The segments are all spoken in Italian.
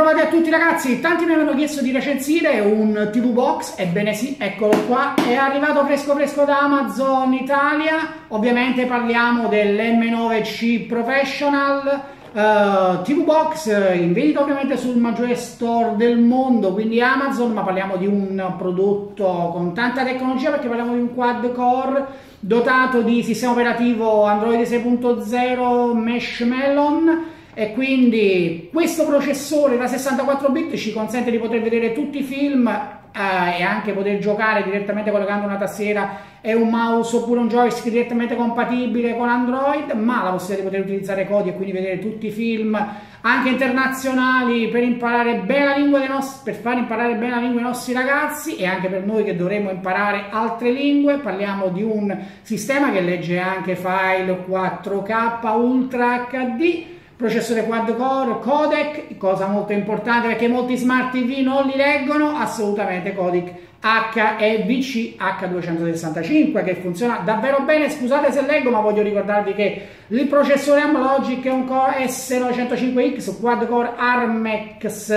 ritrovati a tutti ragazzi, tanti mi avevano chiesto di recensire un TV Box, ebbene sì, eccolo qua, è arrivato fresco fresco da Amazon Italia, ovviamente parliamo dell'M9C Professional, uh, TV Box in vendita ovviamente sul maggiore store del mondo, quindi Amazon, ma parliamo di un prodotto con tanta tecnologia perché parliamo di un quad core dotato di sistema operativo Android 6.0 Mesh Melon, e quindi questo processore da 64 bit ci consente di poter vedere tutti i film eh, e anche poter giocare direttamente collegando una tastiera e un mouse oppure un joystick direttamente compatibile con Android ma la possibilità di poter utilizzare codi e quindi vedere tutti i film anche internazionali per imparare bene la lingua dei nostri per far imparare bene la lingua ai nostri ragazzi e anche per noi che dovremo imparare altre lingue. Parliamo di un sistema che legge anche file 4K Ultra HD processore quad core, codec, cosa molto importante perché molti smart TV non li leggono, assolutamente codec HEVC H265 che funziona davvero bene, scusate se leggo ma voglio ricordarvi che il processore Amlogic è un Core S905X quad core ARMX,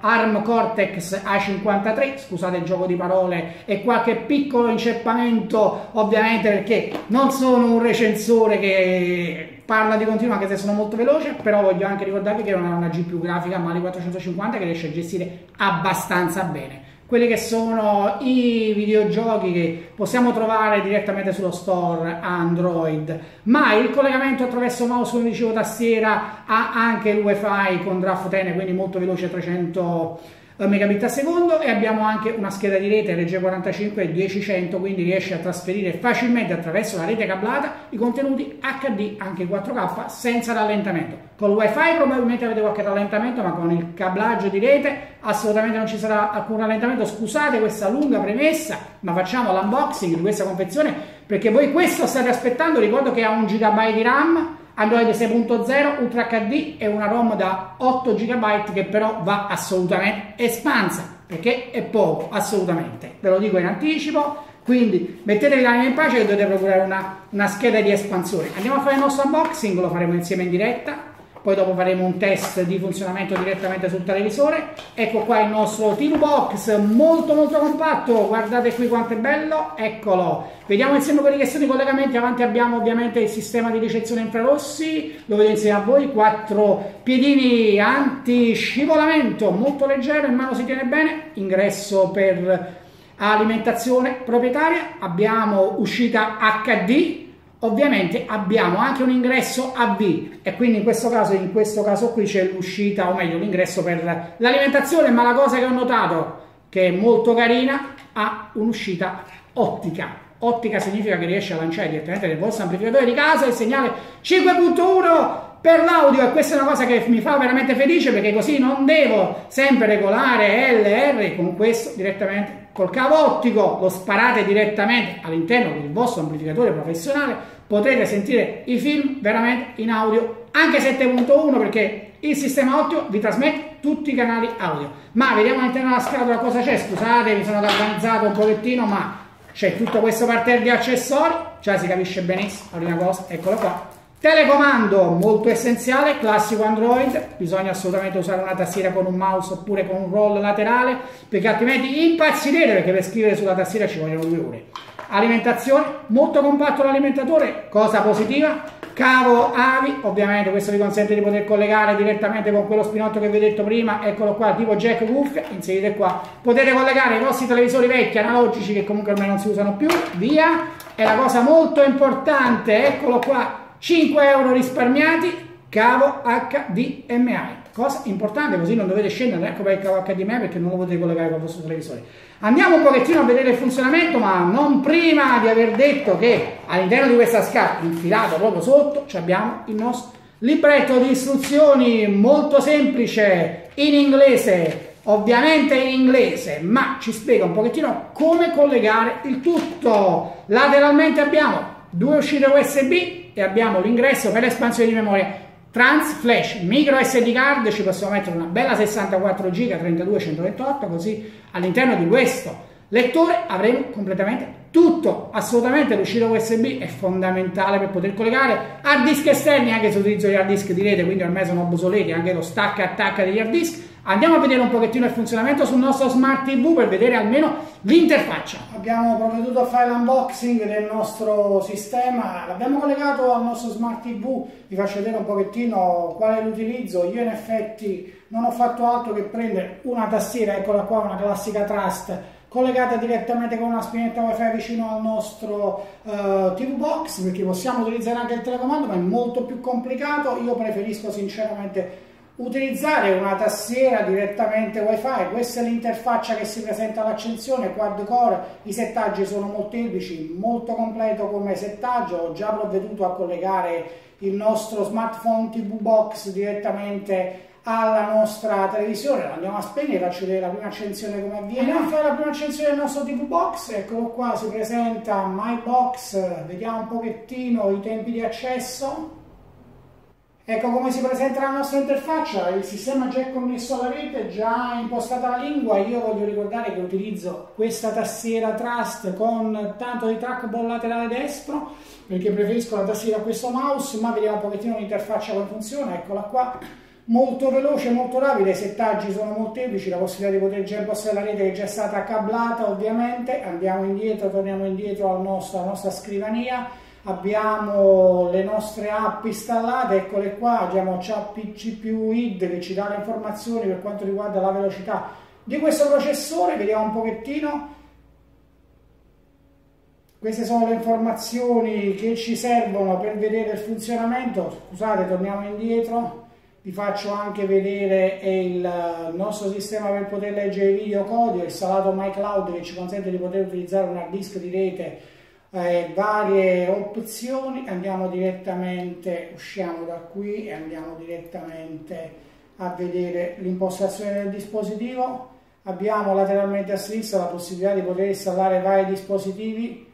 ARM Cortex A53, scusate il gioco di parole e qualche piccolo inceppamento ovviamente perché non sono un recensore che parla di continuo anche se sono molto veloce però voglio anche ricordarvi che non è una GPU grafica Mali 450 che riesce a gestire abbastanza bene. Quelli che sono i videogiochi che possiamo trovare direttamente sullo store Android, ma il collegamento attraverso mouse, come dicevo, tastiera ha anche il wifi con Draft 10, quindi molto veloce 300 eh, megabit al secondo e abbiamo anche una scheda di rete RG45 10100 quindi riesce a trasferire facilmente attraverso la rete cablata i contenuti HD anche 4K senza rallentamento. Con il wifi probabilmente avete qualche rallentamento ma con il cablaggio di rete assolutamente non ci sarà alcun rallentamento. Scusate questa lunga premessa ma facciamo l'unboxing di questa confezione perché voi questo state aspettando ricordo che ha un GB di RAM Android 6.0 Ultra HD e una ROM da 8 GB che però va assolutamente espansa perché è poco, assolutamente, ve lo dico in anticipo, quindi mettetevi l'anima in pace che dovete procurare una, una scheda di espansione. Andiamo a fare il nostro unboxing, lo faremo insieme in diretta poi dopo faremo un test di funzionamento direttamente sul televisore. Ecco qua il nostro TV Box molto molto compatto. Guardate qui quanto è bello. Eccolo. Vediamo insieme quelli che sono i collegamenti. Avanti abbiamo ovviamente il sistema di ricezione infrarossi. Lo vedo insieme a voi. Quattro piedini anti scivolamento molto leggero in mano si tiene bene. Ingresso per alimentazione proprietaria. Abbiamo uscita HD ovviamente abbiamo anche un ingresso AV e quindi in questo caso, in questo caso qui c'è l'uscita o meglio l'ingresso per l'alimentazione ma la cosa che ho notato che è molto carina ha un'uscita ottica. Ottica significa che riesce a lanciare direttamente nel vostro amplificatore di casa il segnale 5.1 per l'audio e questa è una cosa che mi fa veramente felice perché così non devo sempre regolare LR con questo direttamente col cavo ottico lo sparate direttamente all'interno del vostro amplificatore professionale potrete sentire i film veramente in audio. Anche 7.1 perché il sistema ottico vi trasmette tutti i canali audio. Ma vediamo all'interno della scatola cosa c'è. Scusate mi sono organizzato un pochettino ma c'è tutto questo parterre di accessori. Già si capisce benissimo la prima cosa eccolo qua Telecomando molto essenziale, classico Android, bisogna assolutamente usare una tastiera con un mouse oppure con un roll laterale perché altrimenti impazzirete perché per scrivere sulla tastiera ci vogliono due ore. Alimentazione, molto compatto l'alimentatore, cosa positiva, cavo AVI, ovviamente questo vi consente di poter collegare direttamente con quello spinotto che vi ho detto prima, eccolo qua, tipo jack cuffia, inserite qua, potete collegare i vostri televisori vecchi, analogici che comunque ormai non si usano più, via, è la cosa molto importante, eccolo qua, 5 euro risparmiati, cavo HDMI. Cosa importante, così non dovete scendere, ecco per il cavo HDMI perché non lo potete collegare con il vostro televisore. Andiamo un pochettino a vedere il funzionamento, ma non prima di aver detto che all'interno di questa scatola, infilato proprio sotto, abbiamo il nostro libretto di istruzioni molto semplice in inglese, ovviamente in inglese, ma ci spiega un pochettino come collegare il tutto. Lateralmente abbiamo due uscite USB e abbiamo l'ingresso per l'espansione di memoria Trans Flash, micro SD card, ci possiamo mettere una bella 64 GB 32 128 così all'interno di questo Lettore avremo completamente tutto, assolutamente l'uscita USB è fondamentale per poter collegare hard disk esterni anche se utilizzo gli hard disk di rete, quindi ormai sono obsoleti, anche lo stack e attacca degli hard disk. Andiamo a vedere un pochettino il funzionamento sul nostro smart TV per vedere almeno l'interfaccia. Abbiamo provveduto a fare l'unboxing del nostro sistema, l'abbiamo collegato al nostro smart TV, vi faccio vedere un pochettino è l'utilizzo. Io in effetti non ho fatto altro che prendere una tastiera, eccola qua, una classica Trust collegata direttamente con una spinetta wifi vicino al nostro uh, TV box perché possiamo utilizzare anche il telecomando ma è molto più complicato io preferisco sinceramente utilizzare una tastiera direttamente wifi questa è l'interfaccia che si presenta all'accensione quad core i settaggi sono molteplici molto completo come settaggio ho già provveduto a collegare il nostro smartphone TV box direttamente alla nostra televisione, andiamo a spegnere, faccio vedere la prima accensione come avviene. Andiamo a fare la prima accensione del nostro TV box, eccolo qua, si presenta My Box, vediamo un pochettino i tempi di accesso. Ecco come si presenta la nostra interfaccia, il sistema già è connesso alla rete, già impostata la lingua, io voglio ricordare che utilizzo questa tastiera Trust con tanto di trackball laterale destro, perché preferisco la tastiera a questo mouse, ma vediamo un pochettino l'interfaccia come funziona, eccola qua molto veloce, molto rapida, i settaggi sono molteplici, la possibilità di poter già impostare la rete che è già stata cablata ovviamente, andiamo indietro, torniamo indietro al nostro, alla nostra scrivania, abbiamo le nostre app installate, eccole qua, abbiamo CPU ID che ci dà le informazioni per quanto riguarda la velocità di questo processore, vediamo un pochettino. Queste sono le informazioni che ci servono per vedere il funzionamento. Scusate, torniamo indietro vi faccio anche vedere il nostro sistema per poter leggere i video codi, il salato MyCloud che ci consente di poter utilizzare un hard disk di rete eh, varie opzioni andiamo direttamente usciamo da qui e andiamo direttamente a vedere l'impostazione del dispositivo. Abbiamo lateralmente a sinistra la possibilità di poter installare vari dispositivi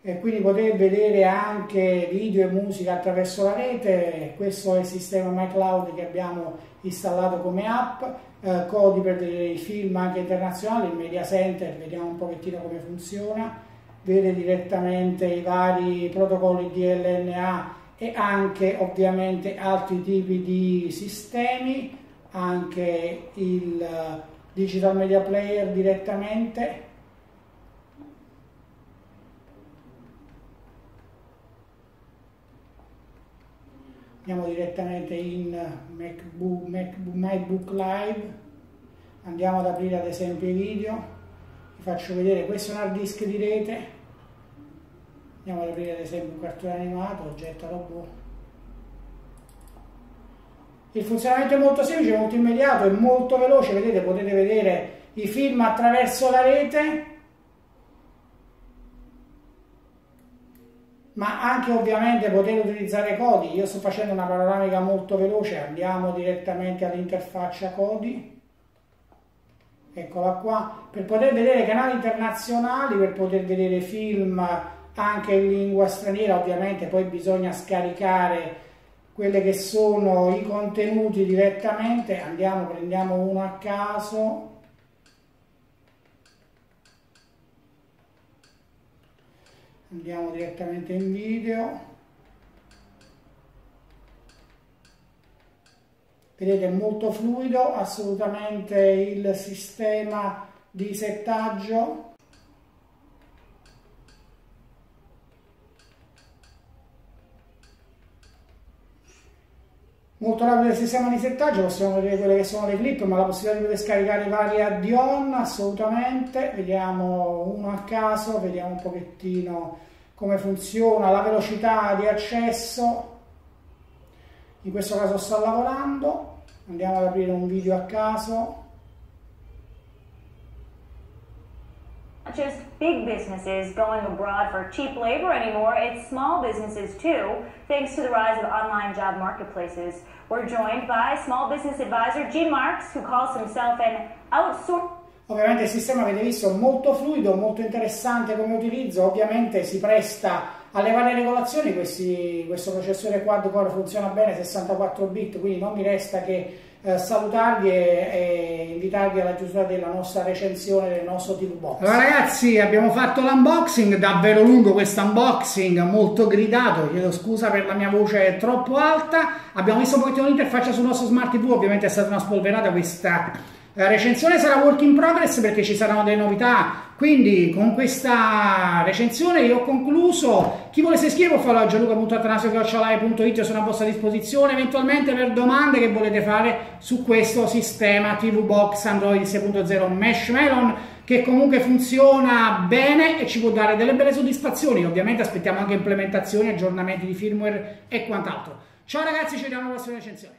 e quindi poter vedere anche video e musica attraverso la rete, questo è il sistema MyCloud che abbiamo installato come app, eh, codi per dei film anche internazionali, il Media Center, vediamo un pochettino come funziona, vede direttamente i vari protocolli DLNA e anche ovviamente altri tipi di sistemi, anche il Digital Media Player direttamente. Andiamo direttamente in MacBook, MacBook, MacBook Live, andiamo ad aprire ad esempio i video, vi faccio vedere, questo è un hard disk di rete, andiamo ad aprire ad esempio un cartone animato, oggetto robot. Il funzionamento è molto semplice, molto immediato, è molto veloce, vedete potete vedere i film attraverso la rete ma anche ovviamente poter utilizzare codi. Io sto facendo una panoramica molto veloce, andiamo direttamente all'interfaccia codi. Eccola qua, per poter vedere canali internazionali, per poter vedere film anche in lingua straniera, ovviamente poi bisogna scaricare quelle che sono i contenuti direttamente. Andiamo, prendiamo uno a caso andiamo direttamente in video vedete è molto fluido assolutamente il sistema di settaggio. Molto rapido il sistema di settaggio possiamo vedere quelle che sono le clip ma la possibilità di poter scaricare vari add-on assolutamente. Vediamo uno a caso vediamo un pochettino come funziona la velocità di accesso in questo caso sto lavorando andiamo ad aprire un video a caso just big businesses going abroad for cheap labor anymore, it's small businesses too, thanks to the rise of online job marketplaces. We're joined by small business advisor Gene Marks, who calls himself an outsource. Ovviamente il sistema avete visto molto fluido, molto interessante come utilizzo, ovviamente si presta alle varie regolazioni, Questi, questo processore quad core funziona bene, 64 bit, quindi non mi resta che eh, salutarvi e, e, invitarvi alla chiusura della nostra recensione del nostro TV Box. Allora ragazzi abbiamo fatto l'unboxing, davvero lungo questo unboxing, molto gridato, chiedo scusa per la mia voce troppo alta, abbiamo visto un pochettino l'interfaccia sul nostro Smart TV, ovviamente è stata una spolverata questa la recensione sarà work in progress perché ci saranno delle novità, quindi con questa recensione io ho concluso. Chi volesse iscriversi può farlo a gianluca.atanasio.it, sono a vostra disposizione eventualmente per domande che volete fare su questo sistema TV Box Android 6.0 Meshmelon che comunque funziona bene e ci può dare delle belle soddisfazioni. Ovviamente aspettiamo anche implementazioni, aggiornamenti di firmware e quant'altro. Ciao ragazzi, ci vediamo alla prossima recensione.